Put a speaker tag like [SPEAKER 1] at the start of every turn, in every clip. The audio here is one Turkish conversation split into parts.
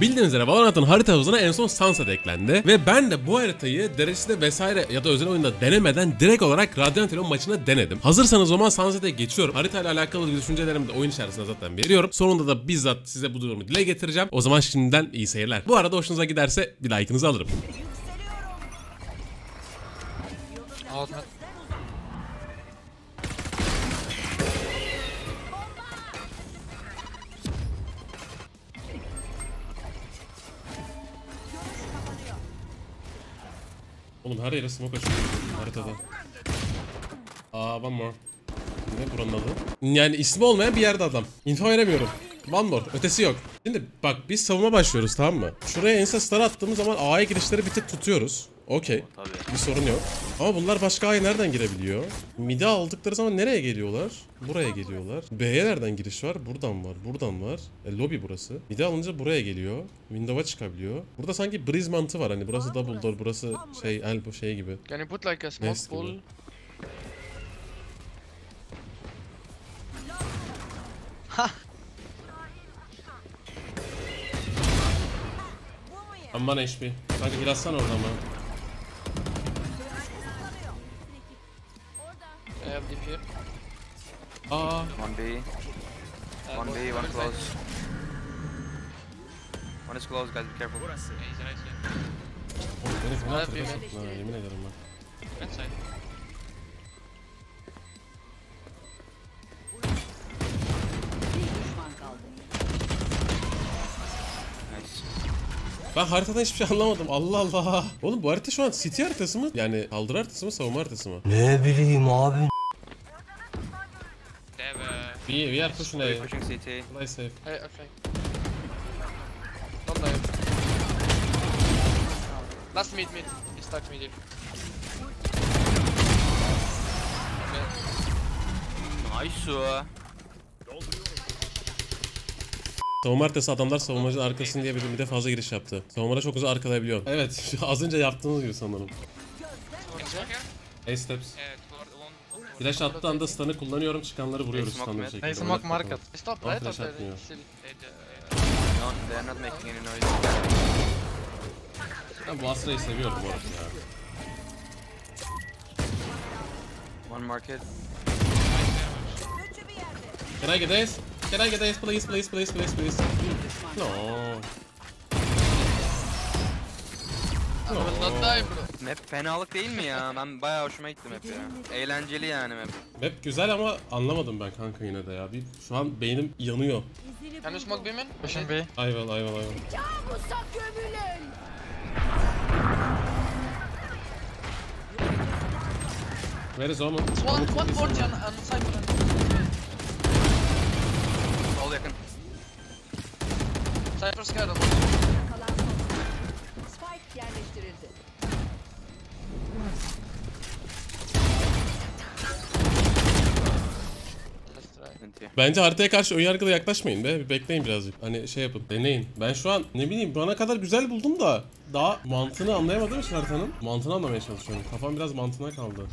[SPEAKER 1] Bildiğiniz üzere Valorant'ın harita havuzuna en son Sunset eklendi. Ve ben de bu haritayı derecede vesaire ya da özel oyunda denemeden direkt olarak Radiant Hero maçına denedim. Hazırsanız o zaman Sunset'e geçiyorum. Haritayla alakalı düşüncelerimi de oyun içerisinde zaten veriyorum. Sonunda da bizzat size bu durumu dile getireceğim. O zaman şimdiden iyi seyirler. Bu arada hoşunuza giderse bir like'ınızı alırım.
[SPEAKER 2] Out
[SPEAKER 1] Oğlum her yere smoke açıyor haritada. Aa one more. Ne buranın adı? Yani ismi olmayan bir yerde adam. Info veremiyorum. One more. Ötesi yok. Şimdi bak biz savunma başlıyoruz tamam mı? Şuraya insta star attığımız zaman A'ya girişleri bir tık tutuyoruz. Okey. Bir sorun yok. Ama bunlar başka A'ya nereden girebiliyor? Mid'e aldıkları zaman nereye geliyorlar? Buraya geliyorlar. B'ye nereden giriş var? Buradan var. Buradan var. E, lobby burası. Mid'e alınca buraya geliyor. Window'a çıkabiliyor. Burada sanki breeze mantı var. Hani burası double door, burası şey elbow şey gibi.
[SPEAKER 3] Can you put like a smoke?
[SPEAKER 1] I'm 1 HP. Kanka heal oradan bana. Aa.
[SPEAKER 4] One B,
[SPEAKER 3] Uh,
[SPEAKER 4] one B, one close. One is close, guys. Be careful.
[SPEAKER 1] Yemin ederim. Ben haritadan hiçbir şey anlamadım. Allah Allah. Oğlum bu harita şu an city haritası mı? Yani saldırı haritası mı, savunma haritası mı?
[SPEAKER 5] Ne bileyim abi.
[SPEAKER 1] We, we are pushing
[SPEAKER 4] We're
[SPEAKER 1] A.
[SPEAKER 4] pushing CT.
[SPEAKER 1] Play safe.
[SPEAKER 3] Hey, okay. Don't die. Last mid, mid. He's stuck mid here. Okay.
[SPEAKER 4] Nice.
[SPEAKER 1] Savunma haritası adamlar savunmacının arkasını diye bir, de fazla giriş yaptı. Savunmada çok güzel arkalayabiliyor. Evet, az önce yaptığınız gibi sanırım. A steps. Flash attığı anda stun'ı kullanıyorum, çıkanları vuruyoruz stun'lı
[SPEAKER 4] mid.
[SPEAKER 1] şekilde.
[SPEAKER 2] Hey, smoke market.
[SPEAKER 1] One
[SPEAKER 3] right
[SPEAKER 1] atmıyor.
[SPEAKER 3] still.
[SPEAKER 4] No, they're not making any noise.
[SPEAKER 1] Ben bu Astra'yı seviyorum bu arada ya.
[SPEAKER 4] One market.
[SPEAKER 1] Can I get ace? Can I get ace please, please, please, please, please? No.
[SPEAKER 3] I will die bro.
[SPEAKER 4] Map fenalık değil mi ya? Ben bayağı hoşuma gitti map ya. Eğlenceli yani map.
[SPEAKER 1] Map güzel ama anlamadım ben kanka yine de ya. Bir, şu an beynim yanıyor.
[SPEAKER 3] Can you smoke B man?
[SPEAKER 2] Pushing B.
[SPEAKER 1] Ayval ayval ayval. Where is Omen?
[SPEAKER 3] One, one forty on, on Cypher.
[SPEAKER 4] Sol yakın.
[SPEAKER 3] Cypher scared of
[SPEAKER 1] Bence haritaya karşı önyargılı yaklaşmayın be. Bir bekleyin birazcık. Hani şey yapın, deneyin. Ben şu an ne bileyim bana kadar güzel buldum da daha mantığını anlayamadığım için haritanın mantığını anlamaya çalışıyorum. Kafam biraz mantığına kaldı.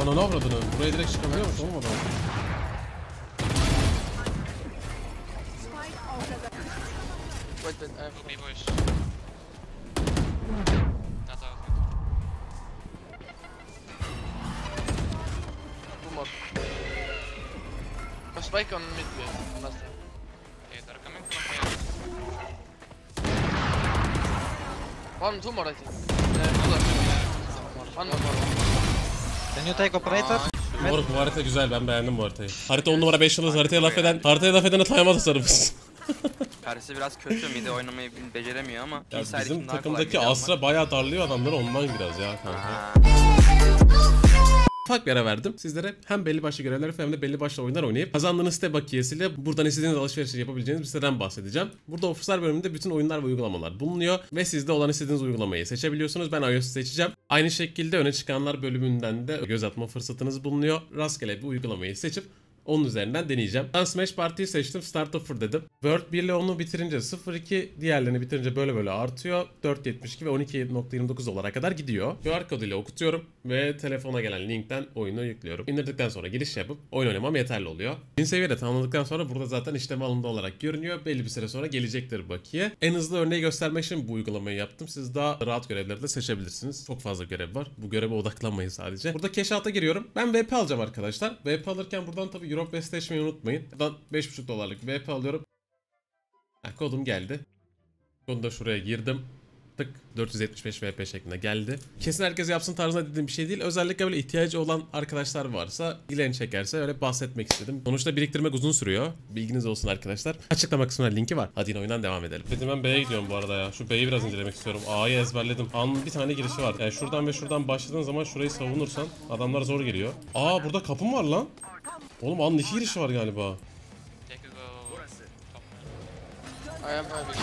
[SPEAKER 1] Ananı avradını. Buraya direkt çıkabiliyor musun
[SPEAKER 6] ortada.
[SPEAKER 3] Wait, wait, I have spike on mid on last one. One, two more I think. Uh, two left. One more.
[SPEAKER 2] Can you take operator?
[SPEAKER 1] Moruk bu harita güzel ben beğendim bu haritayı. Harita 10 numara 5 yıldız haritaya laf eden, haritaya laf edene tayma tasarımız.
[SPEAKER 4] Karşısı biraz kötü. Midi oynamayı beceremiyor ama.
[SPEAKER 1] ya bizim takımdaki. Astra bayağı darlıyor adamları ondan biraz ya kanka.
[SPEAKER 4] Ha.
[SPEAKER 1] Ufak bir ara verdim. Sizlere hem belli başlı görevler hem de belli başlı oyunlar oynayıp kazandığınız site bakiyesiyle buradan istediğiniz alışverişi yapabileceğiniz bir siteden bahsedeceğim. Burada ofisler bölümünde bütün oyunlar ve uygulamalar bulunuyor ve sizde olan istediğiniz uygulamayı seçebiliyorsunuz. Ben iOS seçeceğim. Aynı şekilde öne çıkanlar bölümünden de göz atma fırsatınız bulunuyor. Rastgele bir uygulamayı seçip Onun üzerinden deneyeceğim. Ben Smash Party'yi seçtim. Start offer dedim. Word 1 ile 10'u bitirince 0.2 diğerlerini bitirince böyle böyle artıyor. 4.72 ve 12.29 dolara kadar gidiyor. QR kodu ile okutuyorum ve telefona gelen linkten oyunu yüklüyorum. İndirdikten sonra giriş yapıp oyun oynamam yeterli oluyor. Bin seviyede tamamladıktan sonra burada zaten işlem alındı olarak görünüyor. Belli bir süre sonra gelecektir bakiye. En hızlı örneği göstermek için bu uygulamayı yaptım. Siz daha rahat görevleri de seçebilirsiniz. Çok fazla görev var. Bu göreve odaklanmayın sadece. Burada cash out'a giriyorum. Ben VP alacağım arkadaşlar. VP alırken buradan tabii Seçmeyi unutmayın. Buradan 5.5 dolarlık VP alıyorum. Ha, kodum geldi. Kodu da şuraya girdim. Tık 475 VP şeklinde geldi. Kesin herkes yapsın tarzında dediğim bir şey değil. Özellikle böyle ihtiyacı olan arkadaşlar varsa ilgilerini çekerse öyle bahsetmek istedim. Sonuçta biriktirmek uzun sürüyor. Bilginiz olsun arkadaşlar. Açıklama kısmına linki var. Hadi yine oyundan devam edelim. Dedim ben B'ye gidiyorum bu arada ya. Şu B'yi biraz incelemek istiyorum. A'yı ezberledim. A'nın bir tane girişi var. Yani şuradan ve şuradan başladığın zaman şurayı savunursan adamlar zor geliyor. Aa burada kapım var lan. Oğlum A'nın iki girişi var galiba.
[SPEAKER 3] I am having.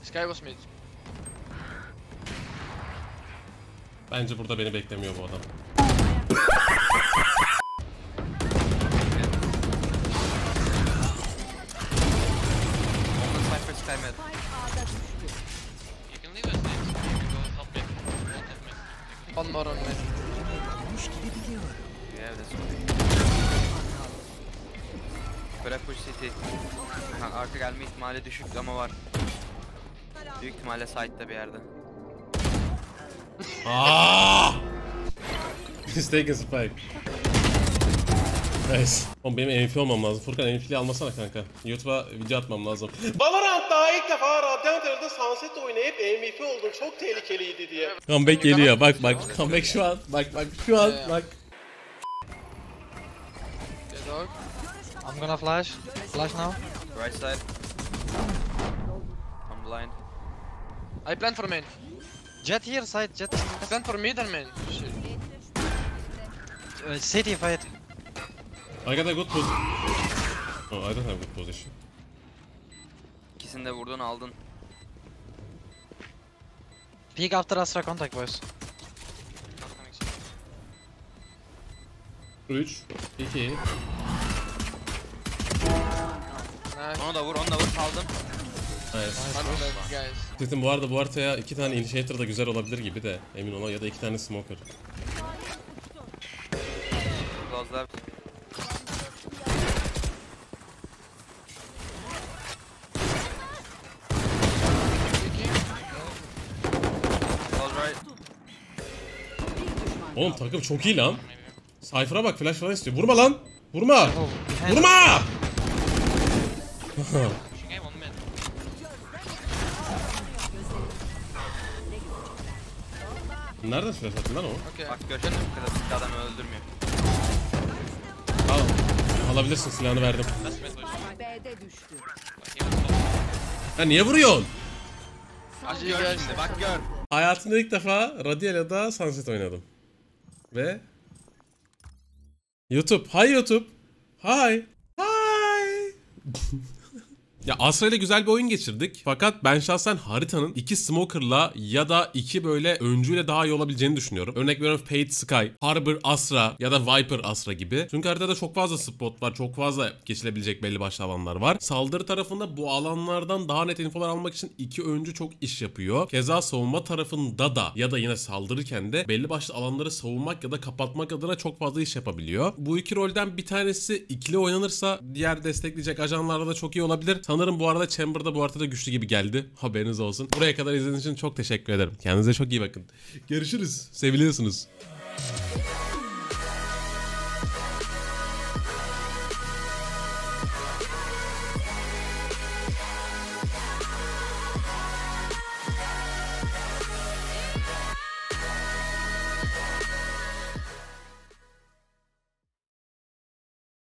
[SPEAKER 3] This guy was mid.
[SPEAKER 1] Bence burada beni beklemiyor bu adam.
[SPEAKER 3] One more on mid.
[SPEAKER 4] Yeah, that's what Bırak push city. Ha, artık gelme ihtimali düşük ama var. Büyük ihtimalle side'da bir yerde.
[SPEAKER 1] Aaaa! He's taking spike. Nice. Oğlum benim MVP olmam lazım. Furkan MVP'li almasana kanka. YouTube'a video atmam lazım. Valorant'ta ilk defa Radyanter'da Sunset oynayıp MVP oldum. Çok tehlikeliydi diye. Comeback geliyor. Bak bak. Comeback şu an. Bak bak şu an.
[SPEAKER 3] Yeah.
[SPEAKER 1] Bak.
[SPEAKER 3] Dog.
[SPEAKER 2] I'm gonna flash. Flash now.
[SPEAKER 4] Right side. I'm blind.
[SPEAKER 3] I plan for main.
[SPEAKER 2] Jet here, side, jet.
[SPEAKER 3] I plan for mid and main. Shit.
[SPEAKER 2] Uh, city fight.
[SPEAKER 1] I got a good position. Oh, I don't have good position.
[SPEAKER 4] İkisini de vurdun aldın.
[SPEAKER 2] Peek after Astra contact, boys.
[SPEAKER 5] Not coming soon.
[SPEAKER 1] 3, 2,
[SPEAKER 3] Nice.
[SPEAKER 4] Onu da vur, onu da vur. Aldım.
[SPEAKER 1] Nice.
[SPEAKER 3] One left, guys.
[SPEAKER 1] Dedim bu arada bu haritaya iki tane initiator da güzel olabilir gibi de emin ola ya da iki tane smoker.
[SPEAKER 4] Close
[SPEAKER 1] Oğlum takım çok iyi lan. Cypher'a bak flash falan istiyor. Vurma lan. Vurma. Vurma. Nereden flash attın lan o?
[SPEAKER 3] Okay.
[SPEAKER 4] Bak gördün mü? Klasik adamı öldürmüyor.
[SPEAKER 1] Al. Alabilirsin silahını verdim. Ya niye vuruyorsun?
[SPEAKER 3] GG
[SPEAKER 4] gör şimdi, bak gör.
[SPEAKER 1] Hayatımda ilk defa Radiala'da Sunset oynadım. Ve YouTube. Hi YouTube. Hi. Hi. Ya Asra ile güzel bir oyun geçirdik. Fakat ben şahsen haritanın iki smoker'la ya da iki böyle öncüyle daha iyi olabileceğini düşünüyorum. Örnek veriyorum Fate Sky, Harbor Asra ya da Viper Asra gibi. Çünkü haritada çok fazla spot var. Çok fazla geçilebilecek belli başlı alanlar var. Saldırı tarafında bu alanlardan daha net infolar almak için iki öncü çok iş yapıyor. Keza savunma tarafında da ya da yine saldırırken de belli başlı alanları savunmak ya da kapatmak adına çok fazla iş yapabiliyor. Bu iki rolden bir tanesi ikili oynanırsa diğer destekleyecek ajanlarda da çok iyi olabilir. Sanırım bu arada Chamber'da bu haritada güçlü gibi geldi. Haberiniz olsun. Buraya kadar izlediğiniz için çok teşekkür ederim. Kendinize çok iyi bakın. Görüşürüz. Seviliyorsunuz.